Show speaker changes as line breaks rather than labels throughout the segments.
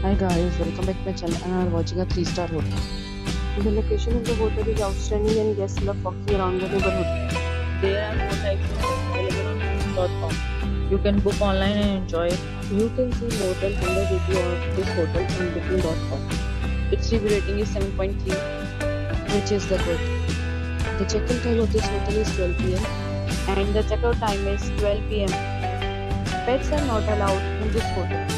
Hi guys, welcome back to my channel and are watching a 3-star hotel.
The location of the hotel is outstanding and guests love walking around the neighborhood.
There are four types of rooms available on Booking.com. You can book online and enjoy it.
You can see more than 100 reviews of this hotel on Booking.com.
Its review rating is 7.3,
which is the good. The check-in time of this hotel is 12 pm
and the checkout time is 12 pm. Pets are not allowed in this hotel.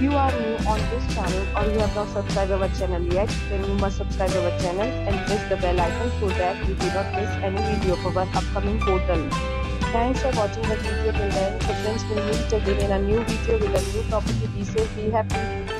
If you are new on this channel or you have not subscribed our channel yet, then you must subscribe our channel and press the bell icon so that you do not miss any video of our upcoming portal. Thanks for watching the video till then. So friends, will meet again in a new video with a new property. Be safe, be happy.